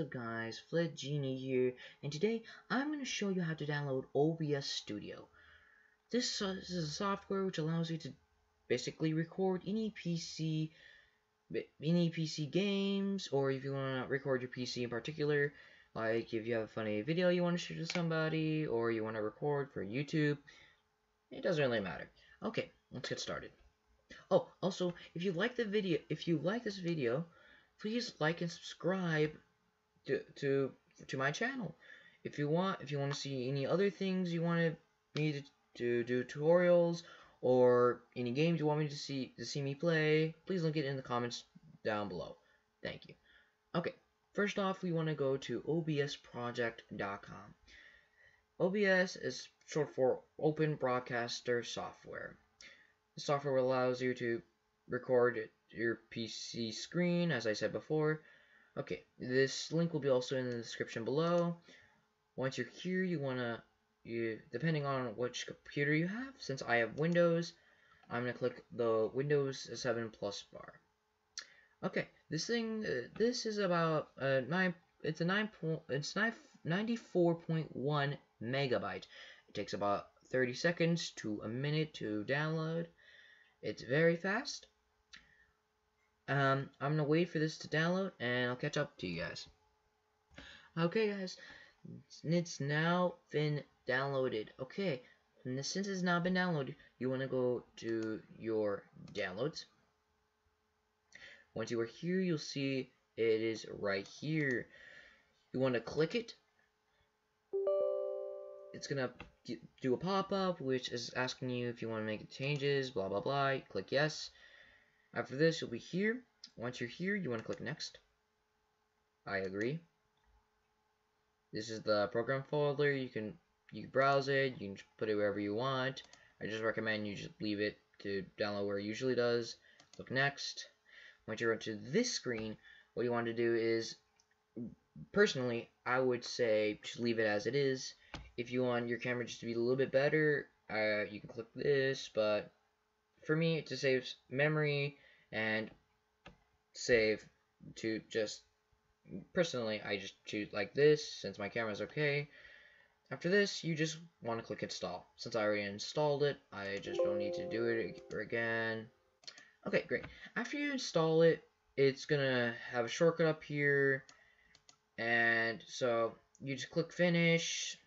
Up guys, Fled Genie here, and today I'm going to show you how to download OBS Studio. This, is a software which allows you to basically record any PC, any PC games, or if you want to record your PC in particular, like if you have a funny video you want to show to somebody, or you want to record for YouTube, it doesn't really matter. Okay, let's get started. Oh, also, if you like the video, if you like this video, please like and subscribe to to my channel. If you want, if you want to see any other things you want me to, to do tutorials or any games you want me to see to see me play, please link it in the comments down below. Thank you. Okay, first off, we want to go to obsproject.com. OBS is short for Open Broadcaster Software. The software allows you to record your PC screen, as I said before, Okay, this link will be also in the description below. Once you're here, you wanna, you depending on which computer you have. Since I have Windows, I'm gonna click the Windows 7 Plus bar. Okay, this thing, uh, this is about uh, nine. It's a nine point. It's nine ninety four point one megabyte. It takes about 30 seconds to a minute to download. It's very fast. Um, I'm gonna wait for this to download, and I'll catch up to you guys. Okay, guys, it's now been downloaded. Okay, and since it's now been downloaded, you want to go to your downloads. Once you are here, you'll see it is right here. You want to click it. It's gonna do a pop-up, which is asking you if you want to make changes, blah blah blah. You click yes. After this, you'll be here. Once you're here, you want to click Next. I agree. This is the program folder. You can you can browse it. You can put it wherever you want. I just recommend you just leave it to download where it usually does. Click Next. Once you're to this screen, what you want to do is, personally, I would say just leave it as it is. If you want your camera just to be a little bit better, uh, you can click this, but for me, just saves memory and save to just personally I just choose like this since my camera is okay. After this you just want to click install. Since I already installed it I just don't need to do it again. Okay great. After you install it it's gonna have a shortcut up here. And so you just click finish.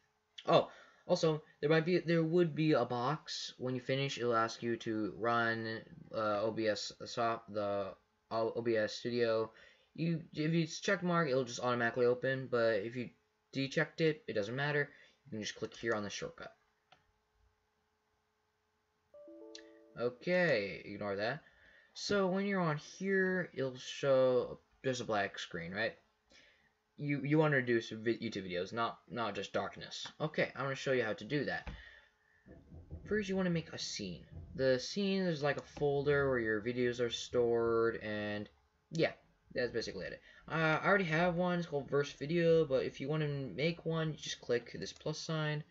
Oh also there might be there would be a box when you finish it'll ask you to run uh, OBS soft the OBS Studio, you if you check mark, it'll just automatically open. But if you dechecked it, it doesn't matter. You can just click here on the shortcut. Okay, ignore that. So when you're on here, it'll show there's a black screen, right? You you want to do some YouTube videos, not not just darkness. Okay, I'm gonna show you how to do that. First, you want to make a scene the scene is like a folder where your videos are stored and yeah that's basically it uh, I already have one it's called verse video but if you want to make one you just click this plus sign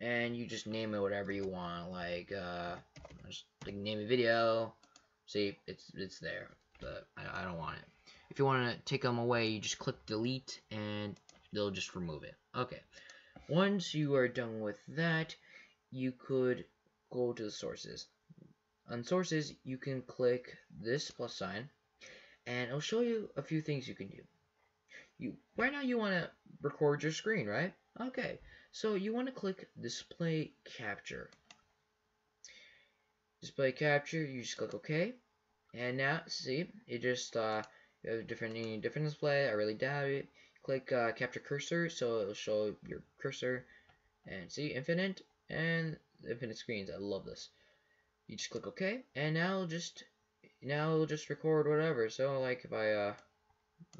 and you just name it whatever you want like uh just like name a video see it's it's there but I, I don't want it if you want to take them away you just click delete and they'll just remove it okay once you are done with that you could go to the sources. On sources, you can click this plus sign, and it'll show you a few things you can do. You Right now you want to record your screen, right? Okay, so you want to click display capture. Display capture, you just click OK. And now, see, it just, uh, you have different, different display, I really doubt it. Click uh, capture cursor, so it'll show your cursor. And see, infinite, and infinite screens. I love this. You just click OK, and now just now it'll just record whatever. So like if I uh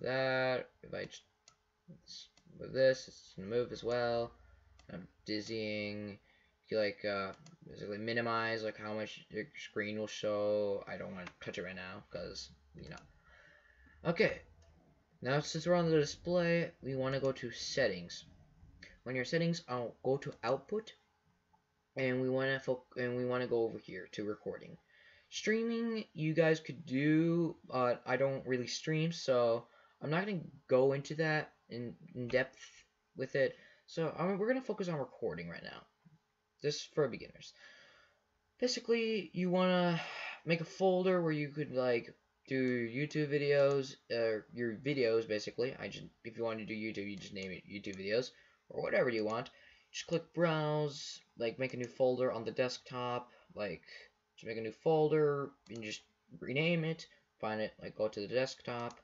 that if I just move this, it's gonna move as well. I'm dizzying. You like uh basically minimize like how much your screen will show. I don't want to touch it right now because you know. Okay. Now since we're on the display, we want to go to settings. When your settings, I'll go to output and we want to and we want to go over here to recording. Streaming, you guys could do. but I don't really stream, so I'm not gonna go into that. in, in depth with it. So um, we're gonna focus on recording right now. just for beginners. Basically, you wanna make a folder where you could like do YouTube videos, uh, your videos basically. I just if you want to do YouTube, you just name it YouTube videos or whatever you want. Just click browse, like make a new folder on the desktop, like just make a new folder and just rename it. Find it, like go to the desktop,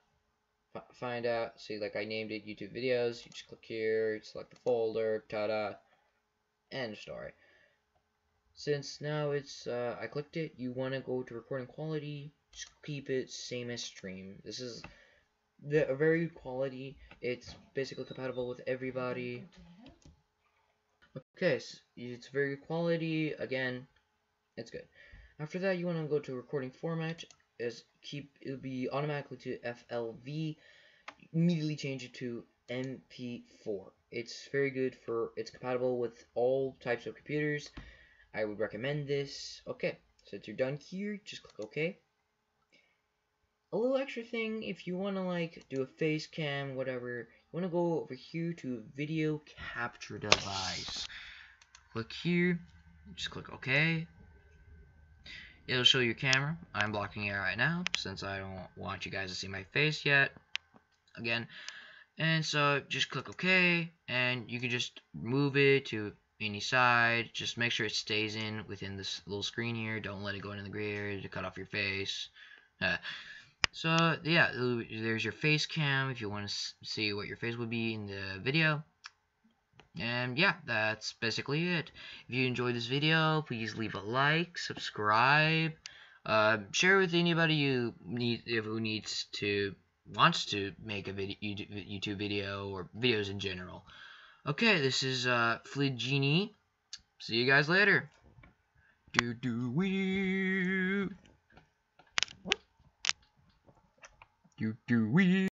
find out, see like I named it YouTube videos. You just click here, select the folder, ta-da, end story. Since now it's uh, I clicked it, you want to go to recording quality, keep it same as stream. This is the very quality. It's basically compatible with everybody. Okay, so it's very quality. Again, it's good. After that, you want to go to recording format. Is keep it'll be automatically to FLV. Immediately change it to MP4. It's very good for it's compatible with all types of computers. I would recommend this. Okay, since you're done here, just click OK a little extra thing if you want to like do a face cam whatever you want to go over here to video capture device. Click here just click OK. It'll show your camera. I'm blocking it right now since I don't want you guys to see my face yet again. And so just click OK and you can just move it to any side. Just make sure it stays in within this little screen here. Don't let it go into the gray area to cut off your face. Uh, so yeah, there's your face cam if you want to see what your face would be in the video. And yeah, that's basically it. If you enjoyed this video, please leave a like, subscribe, uh, share with anybody you need who needs to wants to make a video, YouTube video or videos in general. Okay, this is uh, Genie. See you guys later. Do do we. Do do we?